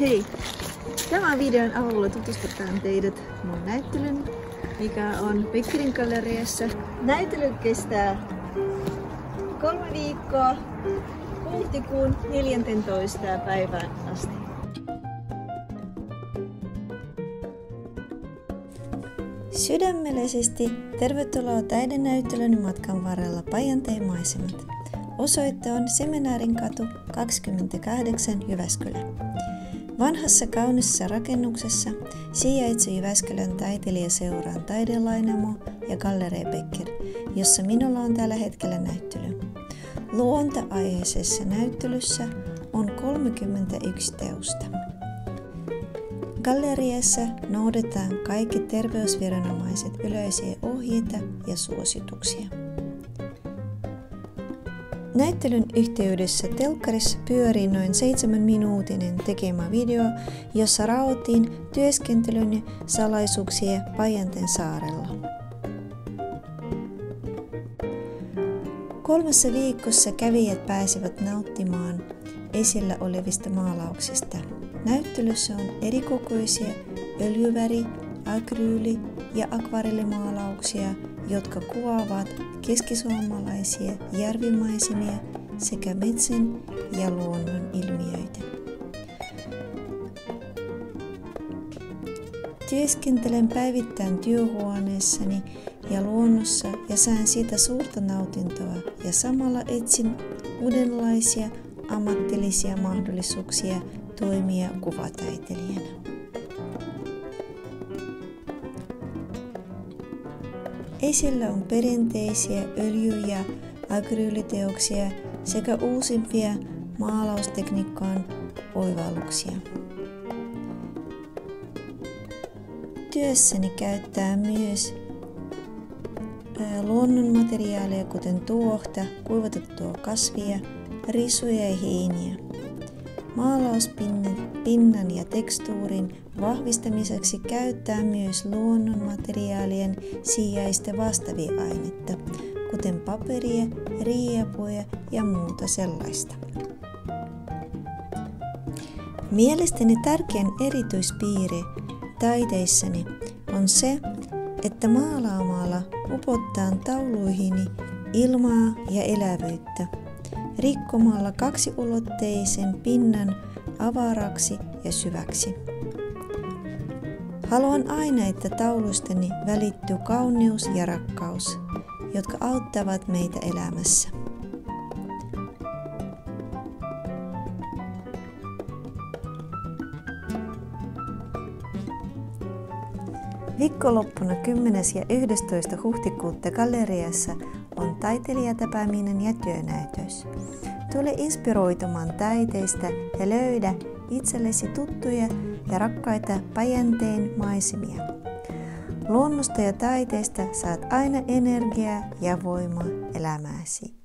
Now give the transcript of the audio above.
Hei! Tämän videon avulla tutustutaan teidät mun näyttelyn, mikä on Pekkerin galleriassa. Näyttely kestää kolme viikkoa huhtikuun 14. päivään asti. Sydämellisesti tervetuloa taidenäyttelyn matkan varrella Pajanteen maisemat. Osoite on Seminaarin katu 28 Jyväskylä. Vanhassa kaunissa rakennuksessa sijaitsee Jyväskylän taiteilijaseuran taidelainamo ja Galleria Becker, jossa minulla on tällä hetkellä näyttely. Luonta-aiheisessa näyttelyssä on 31 teosta. Galleriassa noudetaan kaikki terveysviranomaiset yleisiä ohjeita ja suosituksia. Näyttelyn yhteydessä telkkarissa pyörii noin seitsemän minuutinen tekemä video, jossa raotiin työskentelyn salaisuuksia Pajanten saarella. Kolmessa viikossa kävijät pääsivät nauttimaan esillä olevista maalauksista. Näyttelyssä on erikokoisia öljyväri, akryyli- ja akvarellimaalauksia, jotka kuvaavat keskisuomalaisia järvimaisemia sekä metsän ja luonnon ilmiöitä. Työskentelen päivittäin työhuoneessani ja luonnossa ja saan siitä suurta nautintoa ja samalla etsin uudenlaisia ammatillisia mahdollisuuksia toimia kuvataiteilijana. Esillä on perinteisiä öljy- ja akryyliteoksia sekä uusimpia maalaustekniikan oivalluksia. Työssäni käyttää myös luonnonmateriaaleja kuten tuohta, kuivatettua kasvia, risuja ja hiiniä. Maalauspinnan ja tekstuurin vahvistamiseksi käyttää myös luonnonmateriaalien sijaista vastaavia ainetta, kuten paperia, riiapuja ja muuta sellaista. Mielestäni tärkein erityispiirre taiteissani on se, että maalaamalla upottaa tauluihini ilmaa ja elävyyttä, rikkomalla kaksiulotteisen pinnan avaraksi ja syväksi. Haluan aina, että taulustani välittyy kauneus ja rakkaus, jotka auttavat meitä elämässä. Viikonloppuna 10. ja 11. huhtikuuta galleriassa on taiteilijatapaaminen ja työnäytös. Tule inspiroitumaan taiteista ja löydä itsellesi tuttuja ja rakkaita Pajanteen maisemia. Luonnosta ja taiteesta saat aina energiaa ja voimaa elämääsi.